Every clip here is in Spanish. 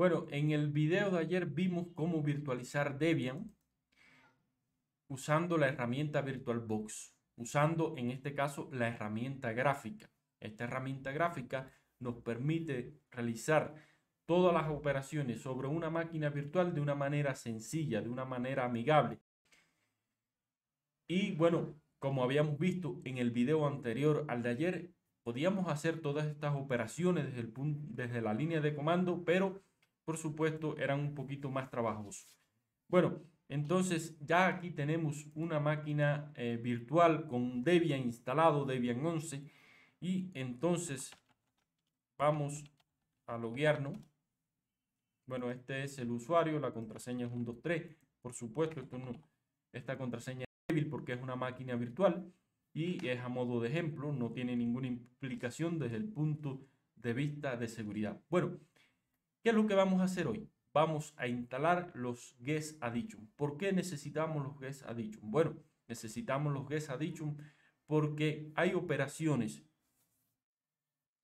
Bueno, en el video de ayer vimos cómo virtualizar Debian usando la herramienta VirtualBox, usando en este caso la herramienta gráfica. Esta herramienta gráfica nos permite realizar todas las operaciones sobre una máquina virtual de una manera sencilla, de una manera amigable. Y bueno, como habíamos visto en el video anterior al de ayer, podíamos hacer todas estas operaciones desde, desde la línea de comando, pero por supuesto eran un poquito más trabajosos. Bueno, entonces ya aquí tenemos una máquina eh, virtual con Debian instalado, Debian 11, y entonces vamos a loguearnos. Bueno, este es el usuario, la contraseña es 123. Por supuesto, esto no, esta contraseña es débil porque es una máquina virtual y es a modo de ejemplo, no tiene ninguna implicación desde el punto de vista de seguridad. Bueno, ¿qué es lo que vamos a hacer hoy? Vamos a instalar los Guest Addition. ¿Por qué necesitamos los Guest Addition? Bueno, necesitamos los Guest Addition porque hay operaciones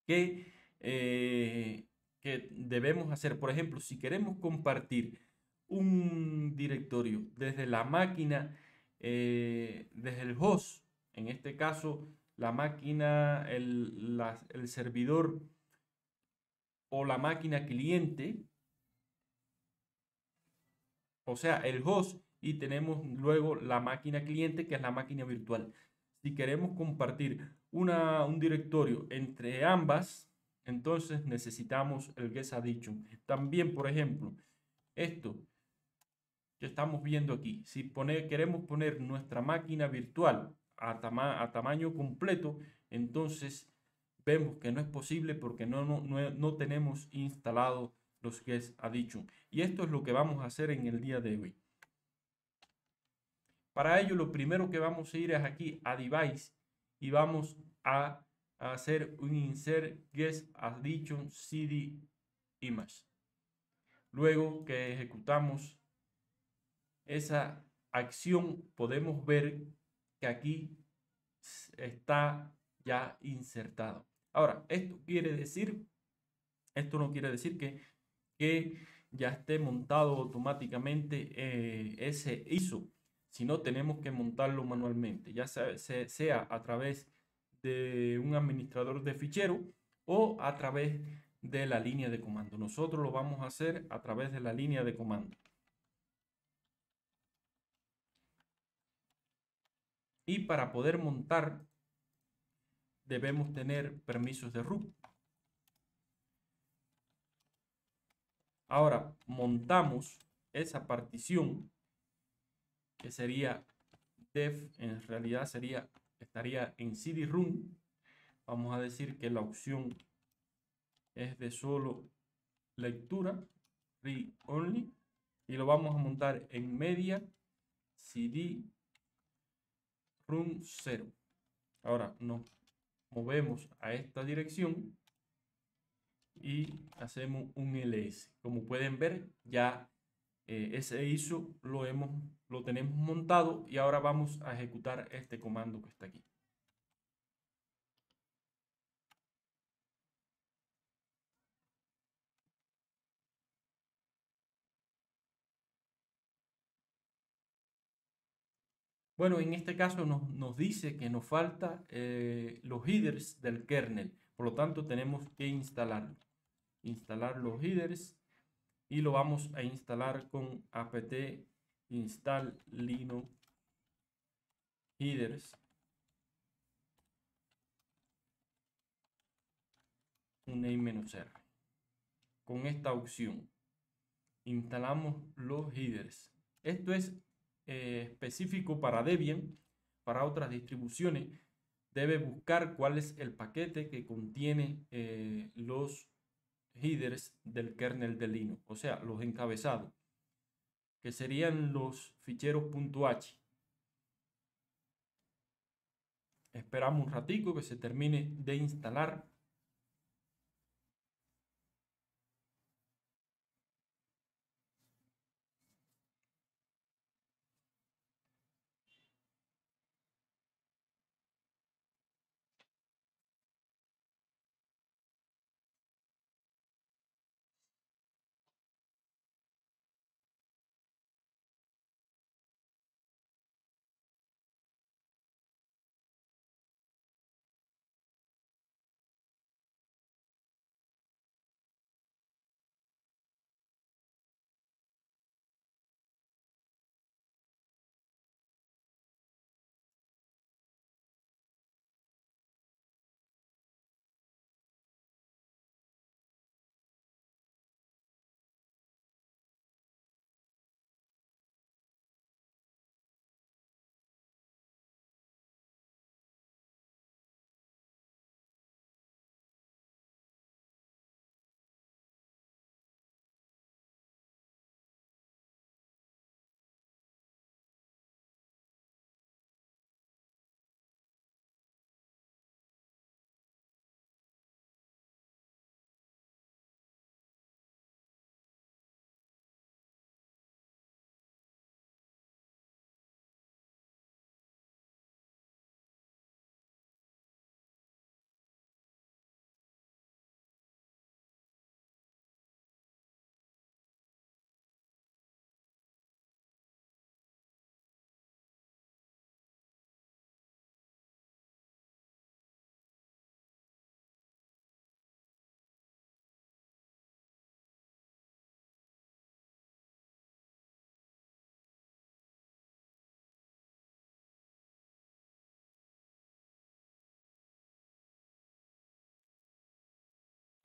que, eh, que debemos hacer. Por ejemplo, si queremos compartir un directorio desde la máquina, eh, desde el host, en este caso la máquina, el, el servidor o la máquina cliente, o sea, el host y tenemos luego la máquina cliente que es la máquina virtual. Si queremos compartir un directorio entre ambas, entonces necesitamos el guest addition. También, por ejemplo, esto que estamos viendo aquí, si queremos poner nuestra máquina virtual a tamaño completo, entonces vemos que no es posible porque no, no, no, no tenemos instalado los guest addition. Y esto es lo que vamos a hacer en el día de hoy. Para ello, lo primero que vamos a ir es aquí a Device y vamos a, hacer un insert guest addition cd image. Luego que ejecutamos esa acción, podemos ver que aquí está ya insertado. Ahora, esto quiere decir, esto no quiere decir que, que ya esté montado automáticamente eh, ese ISO, sino tenemos que montarlo manualmente, ya sea, sea a través de un administrador de fichero o a través de la línea de comando. Nosotros lo vamos a hacer a través de la línea de comando. Y para poder montar debemos tener permisos de root. Ahora montamos esa partición que sería def, en realidad sería estaría en CD-ROOM. Vamos a decir que la opción es de solo lectura, read only, y lo vamos a montar en media CD room 0. Ahora nos movemos a esta dirección y hacemos un ls. Como pueden ver, ya eh, ese ISO lo, hemos, lo tenemos montado y ahora vamos a ejecutar este comando que está aquí. Bueno, en este caso nos, nos dice que nos falta eh, los headers del kernel. Por lo tanto, tenemos que instalar. Instalar los headers y lo vamos a instalar con apt install linux headers un name-r con esta opción instalamos los headers esto es eh, específico para Debian para otras distribuciones debe buscar cuál es el paquete que contiene eh, los headers del kernel de Linux, o sea, los encabezados, que serían los ficheros .h. Esperamos un ratico que se termine de instalar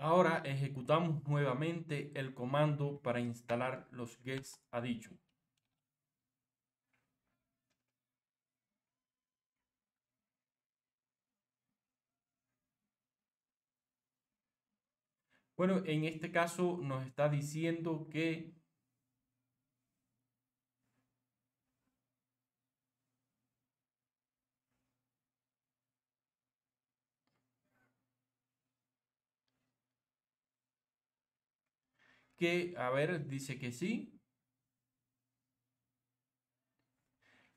Ahora ejecutamos nuevamente el comando para instalar los Guest Addition. Bueno, en este caso nos está diciendo que que, a ver, dice que sí.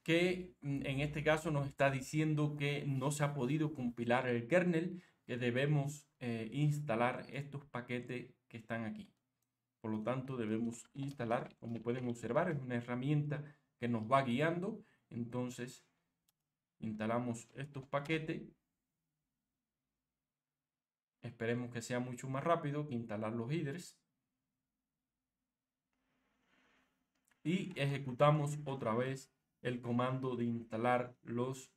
Que mm, en este caso nos está diciendo que no se ha podido compilar el kernel, que debemos eh, instalar estos paquetes que están aquí. Por lo tanto, debemos instalar, como pueden observar, es una herramienta que nos va guiando. Entonces, instalamos estos paquetes. Esperemos que sea mucho más rápido que instalar los headers. Y ejecutamos otra vez el comando de instalar los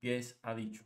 pies ha dicho.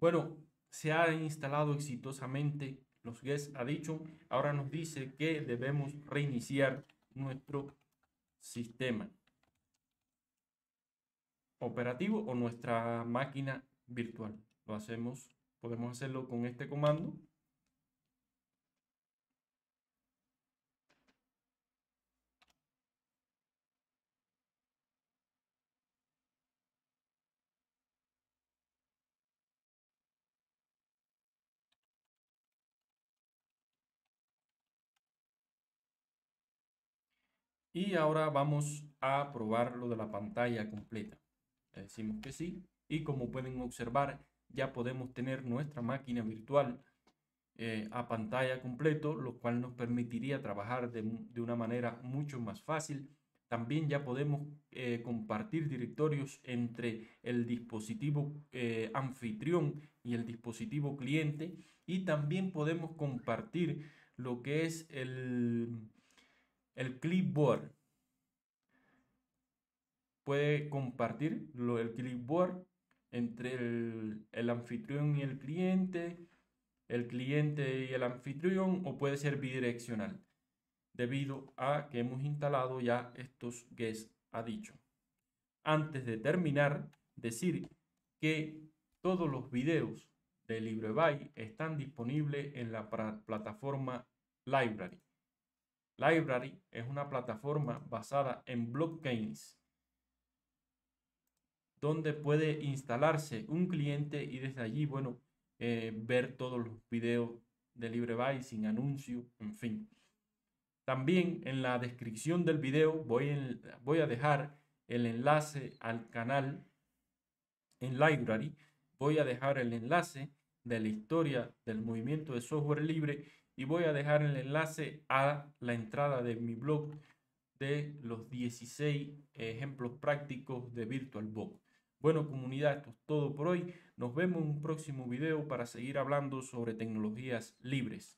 Bueno, se ha instalado exitosamente los Guest Addition. Ahora nos dice que debemos reiniciar nuestro sistema operativo o nuestra máquina virtual. Lo hacemos, podemos hacerlo con este comando Y ahora vamos a probar lo de la pantalla completa. Le decimos que sí. Y como pueden observar, ya podemos tener nuestra máquina virtual eh, a pantalla completo, lo cual nos permitiría trabajar de, una manera mucho más fácil. También ya podemos eh, compartir directorios entre el dispositivo eh, anfitrión y el dispositivo cliente. Y también podemos compartir lo que es el, el clipboard. Puede compartir lo, el clipboard entre el, anfitrión y el cliente, el cliente y el anfitrión, o puede ser bidireccional, debido a que hemos instalado ya estos guest ha dicho. Antes de terminar, decir que todos los videos de LibreBay están disponibles en la plataforma Library. Library es una plataforma basada en blockchains donde puede instalarse un cliente y desde allí, bueno, eh, ver todos los videos de LibreBuy sin anuncio, en fin. También en la descripción del video voy, voy a dejar el enlace al canal en Library. Voy a dejar el enlace de la historia del movimiento de software libre y voy a dejar el enlace a la entrada de mi blog de los 16 ejemplos prácticos de VirtualBox. Bueno, comunidad, esto es todo por hoy. Nos vemos en un próximo video para seguir hablando sobre tecnologías libres.